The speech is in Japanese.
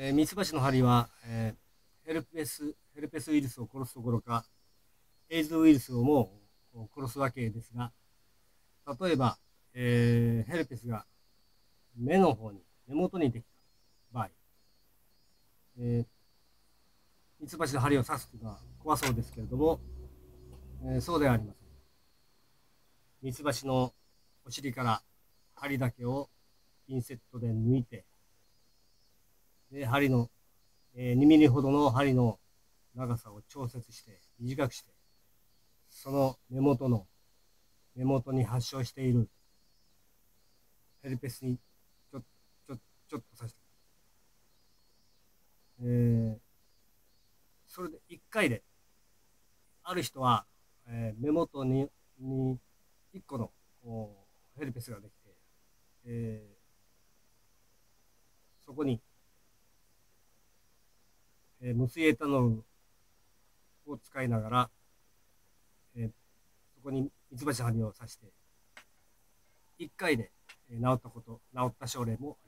えー、ミツバチの針は、えー、ヘルペス、ヘルペスウイルスを殺すどころか、エイズウイルスをもう殺すわけですが、例えば、えー、ヘルペスが目の方に、根元にできた場合、えー、ミツバチの針を刺すというのは怖そうですけれども、えー、そうではありません。ミツバチのお尻から針だけをピンセットで抜いて、で、針の、えー、2ミリほどの針の長さを調節して、短くして、その根元の、根元に発症しているヘルペスにちょ、ちょ、ちょっと刺して、えー、それで1回で、ある人は、えー、目元に、に1個のヘルペスができて、えー、そこにえー、無水エタノールを使いながら、えー、そこにミツバチ針を刺して、1回で治ったこと、治った症例もあります。